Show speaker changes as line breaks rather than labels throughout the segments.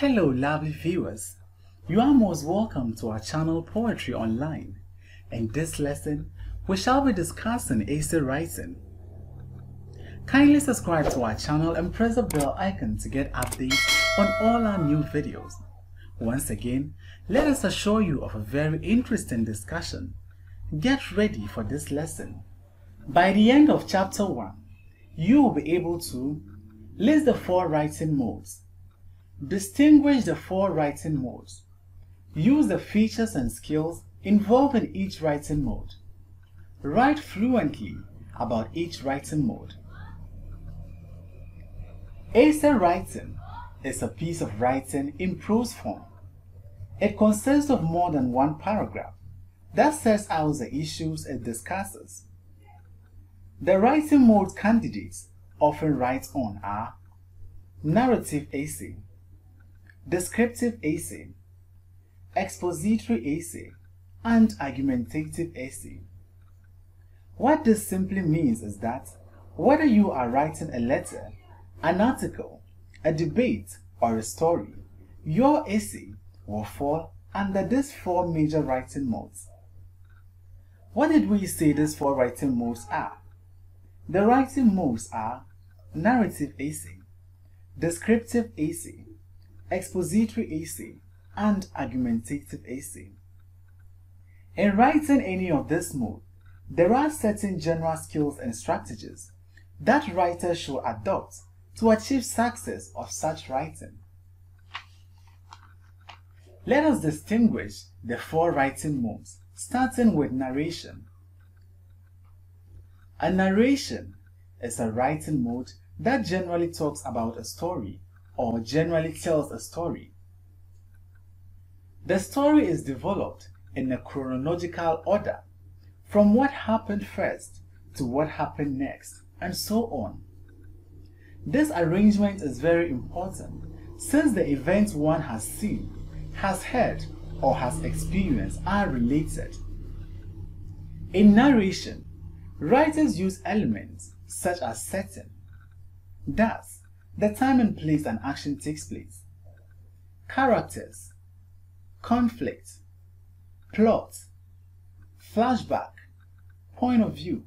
Hello lovely viewers, you are most welcome to our channel Poetry Online. In this lesson, we shall be discussing essay writing. Kindly subscribe to our channel and press the bell icon to get updates on all our new videos. Once again, let us assure you of a very interesting discussion. Get ready for this lesson. By the end of chapter 1, you will be able to list the four writing modes, distinguish the four writing modes, use the features and skills involved in each writing mode, write fluently about each writing mode. Essay writing is a piece of writing in prose form. It consists of more than one paragraph that sets out the issues it discusses. The writing mode candidates often write on are narrative essay, descriptive essay, expository essay, and argumentative essay. What this simply means is that whether you are writing a letter, an article, a debate, or a story, your essay will fall under these four major writing modes. What did we say these four writing modes are? The writing modes are narrative essay, descriptive essay, expository essay, and argumentative essay. In writing any of this mode, there are certain general skills and strategies that writers should adopt to achieve success of such writing. Let us distinguish the four writing modes, starting with narration. A narration is a writing mode that generally talks about a story or generally tells a story. The story is developed in a chronological order from what happened first to what happened next and so on. This arrangement is very important since the events one has seen, has heard, or has experienced are related. In narration, writers use elements such as setting, thus, the time and place an action takes place, characters, conflict, plot, flashback, point of view,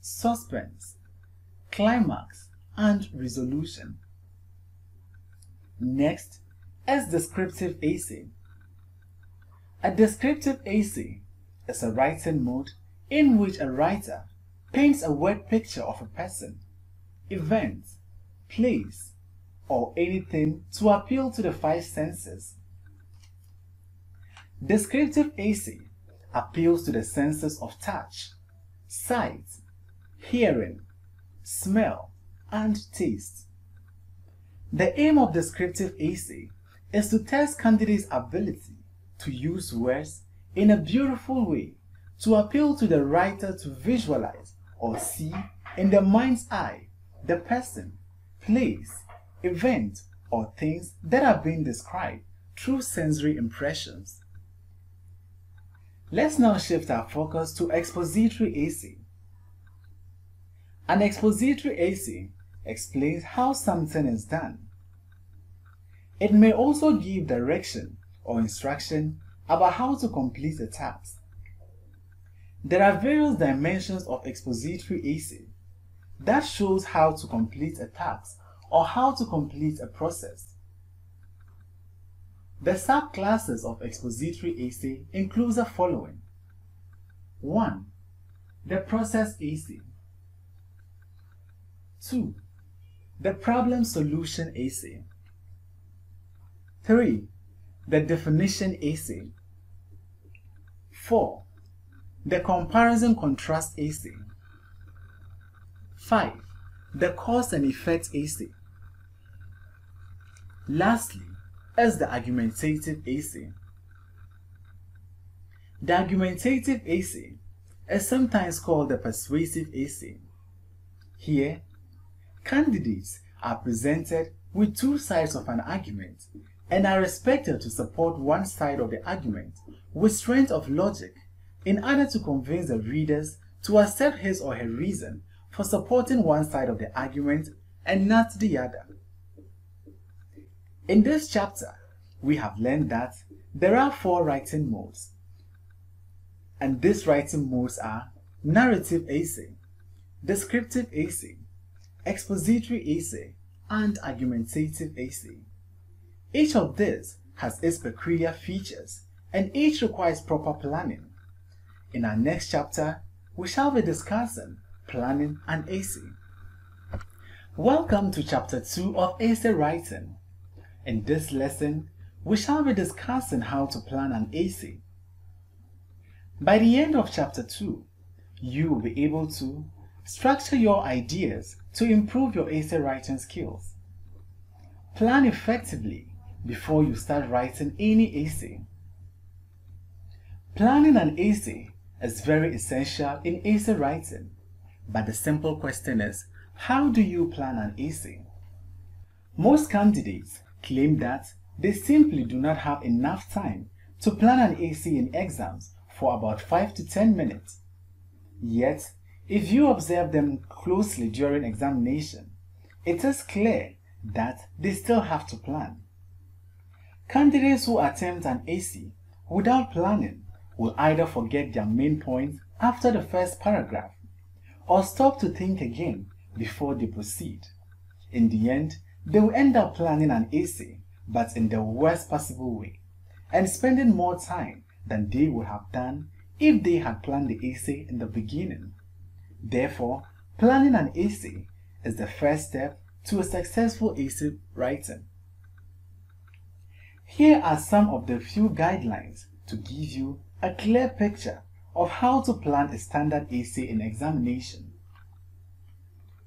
suspense, climax, and resolution. Next is descriptive essay. A descriptive essay is a writing mode in which a writer paints a word picture of a person, event, place, or anything to appeal to the five senses. Descriptive essay appeals to the senses of touch, sight, hearing, smell, and taste. The aim of descriptive essay is to test candidates' ability to use words in a beautiful way to appeal to the writer to visualize or see in the mind's eye the person, place, event, or things that are being described through sensory impressions. Let's now shift our focus to expository essay. An expository essay explains how something is done. It may also give direction or instruction about how to complete a task. There are various dimensions of expository essay that shows how to complete a task or how to complete a process. The subclasses of expository essay include the following. 1. The process essay. 2. The problem solution essay. 3. The definition essay. 4. The comparison contrast essay. 5. The cause and effect essay. Lastly, is the argumentative essay. The argumentative essay is sometimes called the persuasive essay. Here, candidates are presented with two sides of an argument and are expected to support one side of the argument with strength of logic in order to convince the readers to accept his or her reason for supporting one side of the argument and not the other. In this chapter, we have learned that there are four writing modes. And these writing modes are narrative essay, descriptive essay, expository essay, and argumentative essay. Each of these has its peculiar features and each requires proper planning. In our next chapter, we shall be discussing planning and essay. Welcome to chapter 2 of essay writing. In this lesson, we shall be discussing how to plan an essay. By the end of chapter 2, you will be able to structure your ideas to improve your essay writing skills. Plan effectively before you start writing any essay. Planning an essay is very essential in essay writing, but the simple question is, how do you plan an essay? Most candidates claim that they simply do not have enough time to plan an essay in exams for about 5 to 10 minutes. Yet, if you observe them closely during examination, it is clear that they still have to plan. Candidates who attempt an essay without planning will either forget their main point after the first paragraph or stop to think again before they proceed. In the end, they will end up planning an essay, but in the worst possible way, and spending more time than they would have done if they had planned the essay in the beginning. Therefore, planning an essay is the first step to a successful essay writing. Here are some of the few guidelines to give you a clear picture of how to plan a standard essay in examination.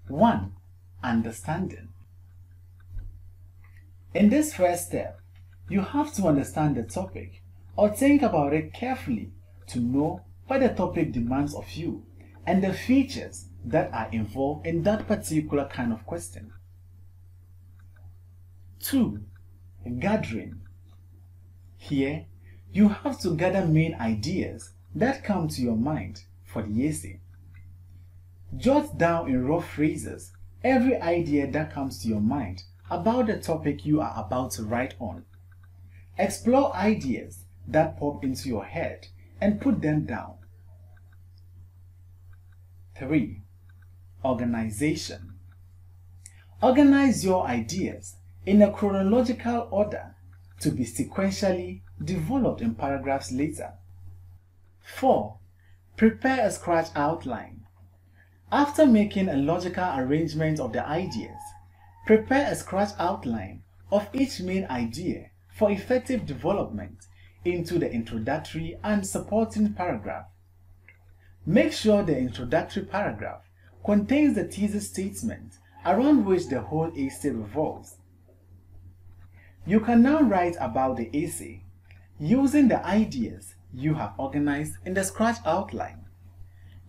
1. Understanding. In this first step, you have to understand the topic or think about it carefully to know what the topic demands of you and the features that are involved in that particular kind of question. 2. Gathering. Here, you have to gather main ideas that come to your mind for the essay. Jot down in rough phrases every idea that comes to your mind about the topic you are about to write on. Explore ideas that pop into your head and put them down. 3. Organization. Organize your ideas in a chronological order to be sequentially developed in paragraphs later. 4. Prepare a scratch outline. After making a logical arrangement of the ideas, prepare a scratch outline of each main idea for effective development into the introductory and supporting paragraph. Make sure the introductory paragraph contains the thesis statement around which the whole essay revolves. You can now write about the essay using the ideas you have organized in the scratch outline.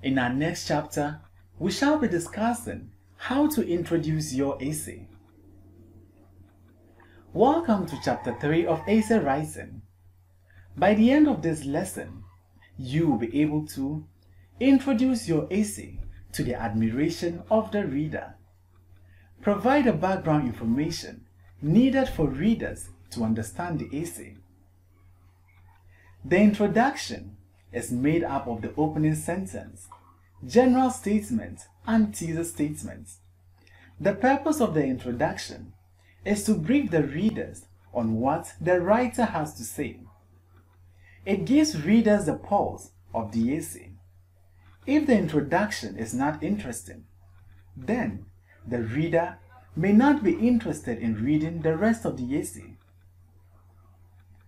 In our next chapter, we shall be discussing how to introduce your essay. Welcome to chapter 3 of essay writing. By the end of this lesson, you will be able to introduce your essay to the admiration of the reader, provide the background information needed for readers to understand the essay. The introduction is made up of the opening sentence, general statement, and teaser statements. The purpose of the introduction is to brief the readers on what the writer has to say. It gives readers the pulse of the essay. If the introduction is not interesting, then the reader may not be interested in reading the rest of the essay.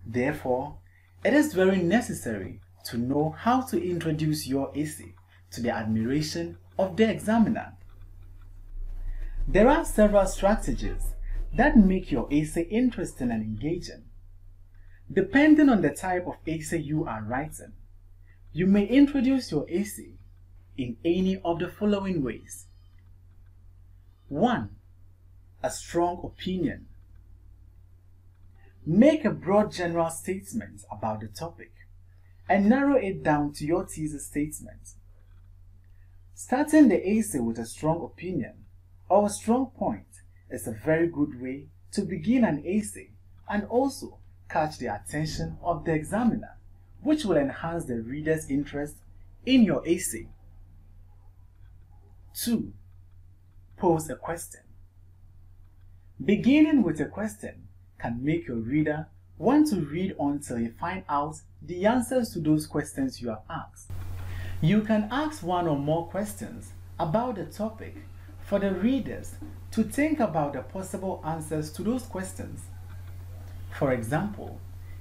Therefore, it is very necessary to know how to introduce your essay to the admiration of the examiner. There are several strategies that make your essay interesting and engaging. Depending on the type of essay you are writing, you may introduce your essay in any of the following ways. 1 a strong opinion. Make a broad general statement about the topic and narrow it down to your thesis statement. Starting the essay with a strong opinion or a strong point is a very good way to begin an essay and also catch the attention of the examiner, which will enhance the reader's interest in your essay. 2. Pose a question. Beginning with a question can make your reader want to read on till you find out the answers to those questions you have asked. You can ask one or more questions about the topic for the readers to think about the possible answers to those questions. For example,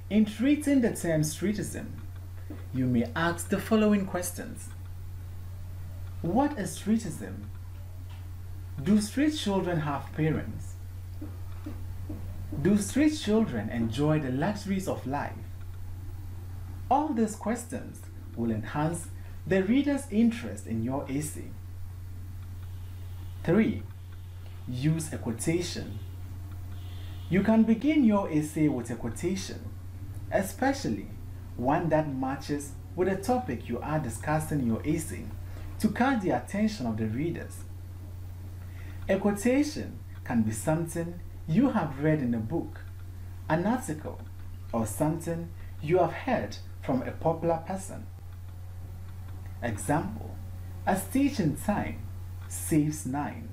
in treating the term streetism, you may ask the following questions. What is streetism? Do street children have parents? Do street children enjoy the luxuries of life? All these questions will enhance the reader's interest in your essay. 3. Use a quotation. You can begin your essay with a quotation, especially one that matches with the topic you are discussing in your essay to catch the attention of the readers. A quotation can be something you have read in a book, an article, or something you have heard from a popular person. Example, a stitch in time saves nine.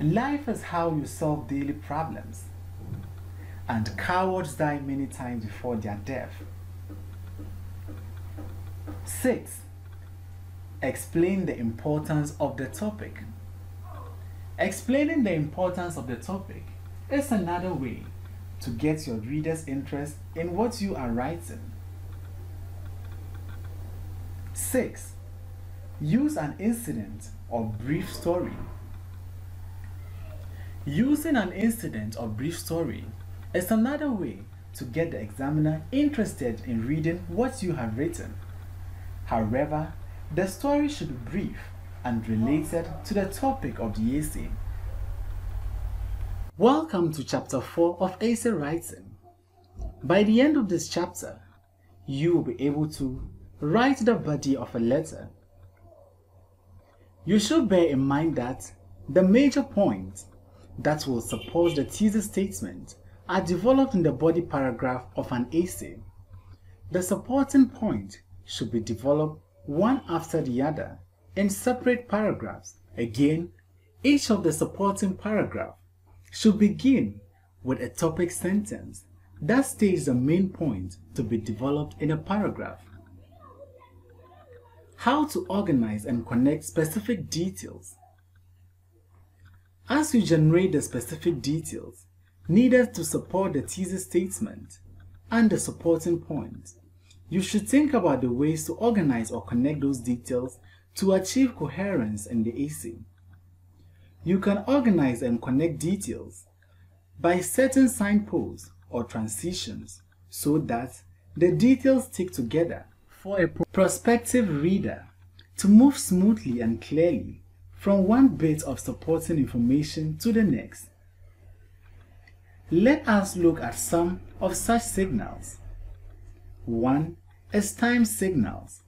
Life is how you solve daily problems, and cowards die many times before their death. 6. Explain the importance of the topic. Explaining the importance of the topic is another way to get your reader's interest in what you are writing. 6. Use an incident or brief story. Using an incident or brief story is another way to get the examiner interested in reading what you have written. However, the story should be brief and related to the topic of the essay. Welcome to chapter 4 of essay writing. By the end of this chapter, you will be able to write the body of a letter. You should bear in mind that the major points that will support the thesis statement are developed in the body paragraph of an essay. The supporting point should be developed one after the other in separate paragraphs. Again, each of the supporting paragraph should begin with a topic sentence that states the main point to be developed in a paragraph. How to organize and connect specific details. As you generate the specific details needed to support the thesis statement and the supporting point, you should think about the ways to organize or connect those details to achieve coherence in the essay. You can organize and connect details by setting signposts or transitions so that the details stick together for a prospective reader to move smoothly and clearly from one bit of supporting information to the next. Let us look at some of such signals. 1 is time signals.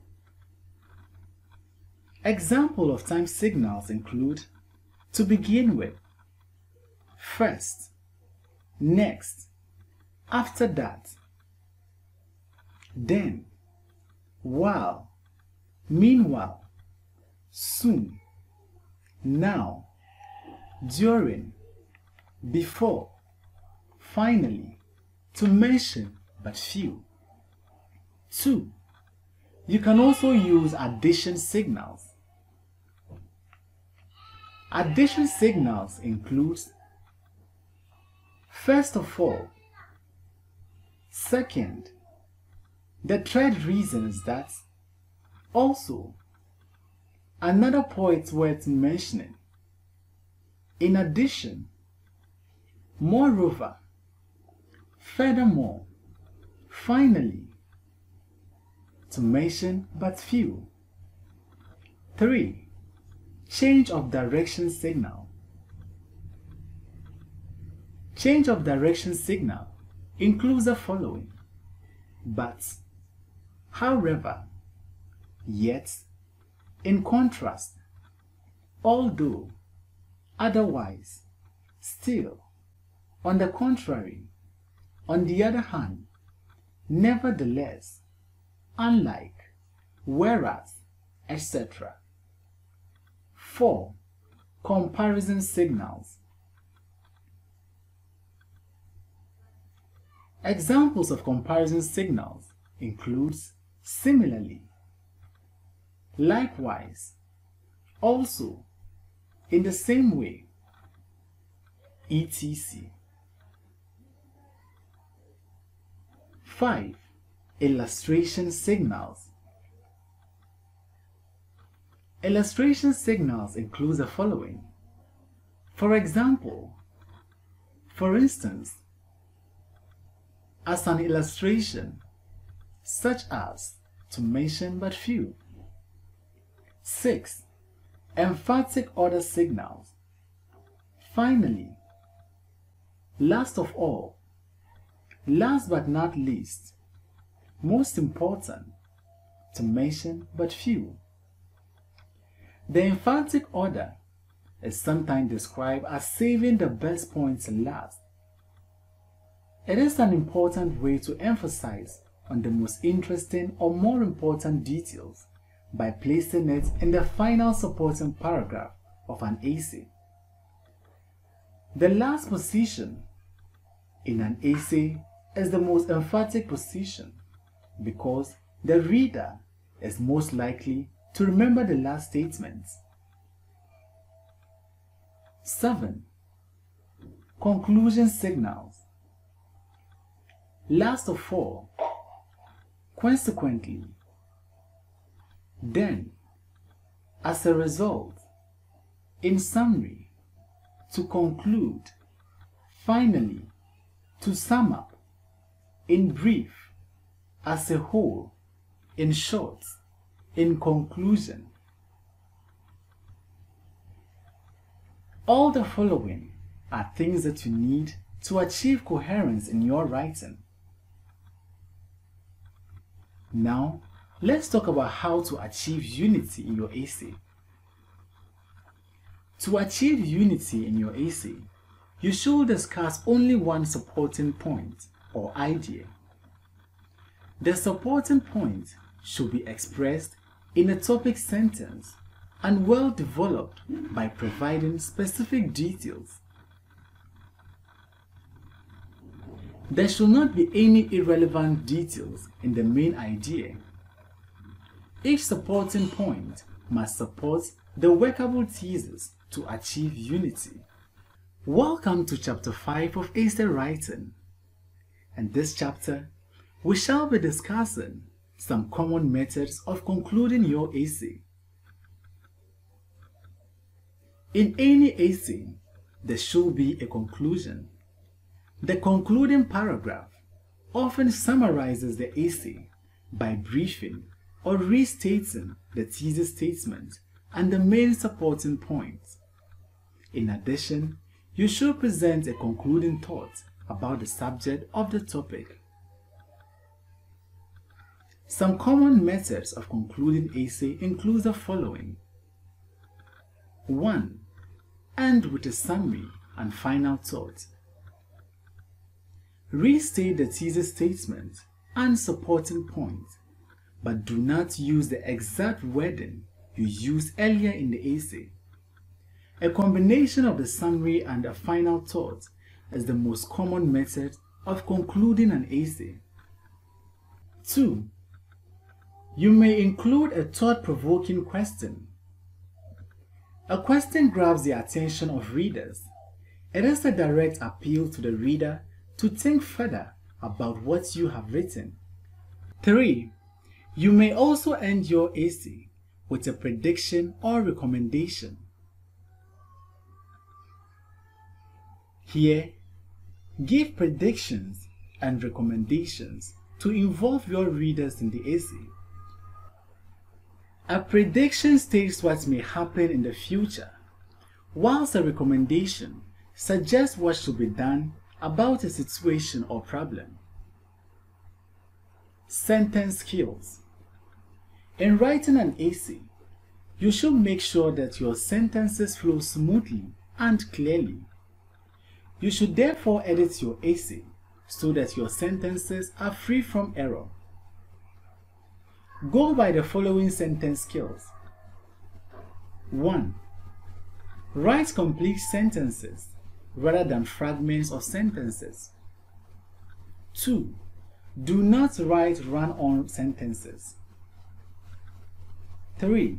Example of time signals include to begin with, first, next, after that, then, while, meanwhile, soon, now, during, before, finally, to mention but few. 2. You can also use addition signals. Addition signals include First of all, second, the third reason is that also another point worth mentioning. In addition, moreover, furthermore, finally, to mention but few. 3. Change of direction signal. Change of direction signal includes the following but, however, yet, in contrast, although, otherwise, still, on the contrary, On the other hand, nevertheless, unlike, whereas, etc. 4. Comparison signals. Examples of comparison signals includes similarly, likewise, also, in the same way, etc. 5. Illustration signals. Illustration signals include the following. For example, for instance, as an illustration, such as, to mention but few. 6. Emphatic order signals. Finally, last of all, last but not least, most important, to mention but few. The emphatic order is sometimes described as saving the best points last. It is an important way to emphasize on the most interesting or more important details by placing it in the final supporting paragraph of an essay. The last position in an essay is the most emphatic position because the reader is most likely to remember the last statements. 7. Conclusion signals. Last of all, consequently, then, as a result, in summary, to conclude, finally, to sum up, in brief, as a whole, in short, in conclusion. All the following are things that you need to achieve coherence in your writing. Now, let's talk about how to achieve unity in your essay. To achieve unity in your essay, you should discuss only one supporting point or idea. The supporting point should be expressed in a topic sentence and well developed by providing specific details. There should not be any irrelevant details in the main idea. Each supporting point must support the workable thesis to achieve unity. Welcome to chapter 5 of essay writing. In this chapter, we shall be discussing some common methods of concluding your essay. In any essay, there should be a conclusion. The concluding paragraph often summarizes the essay by briefing or restating the thesis statement and the main supporting points. In addition, you should present a concluding thought about the subject of the topic. Some common methods of concluding essay include the following. 1. End with a summary and final thought. Restate the thesis statement and supporting points, but do not use the exact wording you used earlier in the essay. A combination of the summary and a final thought is the most common method of concluding an essay. 2. You may include a thought-provoking question. A question grabs the attention of readers. It is a direct appeal to the reader to think further about what you have written. 3. You may also end your essay with a prediction or recommendation. Here, give predictions and recommendations to involve your readers in the essay. A prediction states what may happen in the future, whilst a recommendation suggests what should be done about a situation or problem. Sentence skills. In writing an essay, you should make sure that your sentences flow smoothly and clearly. You should therefore edit your essay so that your sentences are free from error. Go by the following sentence skills. 1. Write complete sentences rather than fragments of sentences. 2. Do not write run-on sentences. 3.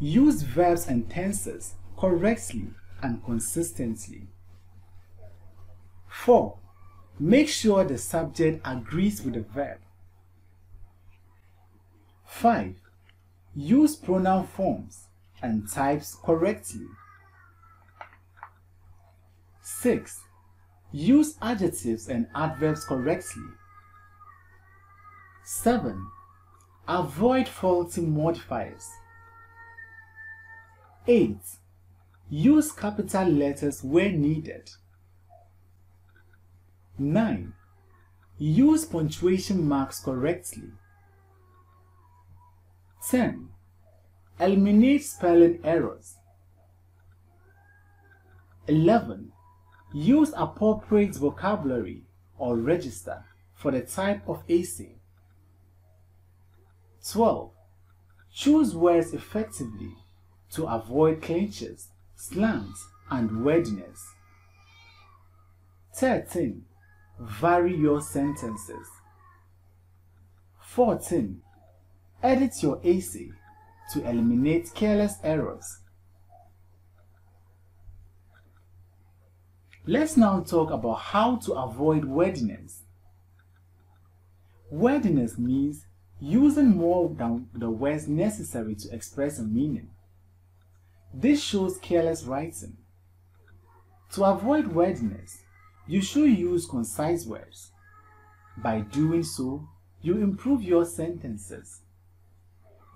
Use verbs and tenses correctly and consistently. 4. Make sure the subject agrees with the verb. 5. Use pronoun forms and types correctly. 6. Use adjectives and adverbs correctly. 7. Avoid faulty modifiers. 8. Use capital letters where needed. 9. Use punctuation marks correctly. 10. Eliminate spelling errors. 11. Use appropriate vocabulary or register for the type of essay. 12. Choose words effectively to avoid clinches, slangs, and wordiness. 13. Vary your sentences. 14. Edit your essay to eliminate careless errors. Let's now talk about how to avoid wordiness. Wordiness means using more than the words necessary to express a meaning. This shows careless writing. To avoid wordiness, you should use concise words. By doing so, you improve your sentences.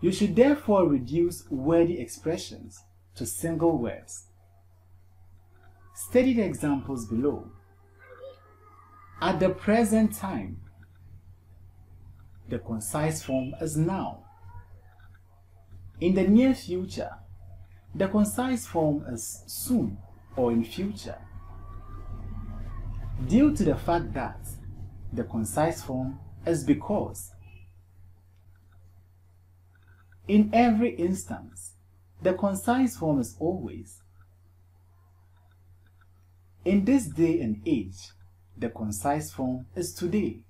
You should therefore reduce wordy expressions to single words. Study the examples below. At the present time, the concise form is now. In the near future, the concise form is soon or in future. Due to the fact that the concise form is because. In every instance, the concise form is always. In this day and age, the concise form is today.